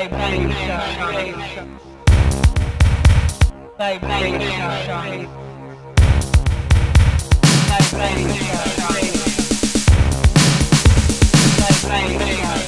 Babe, babe, babe, babe, babe, babe, babe, Bye, bye, bye, bye, bye, bye, bye.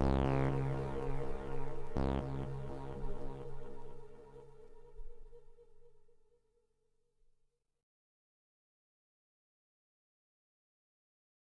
Mm-hmm.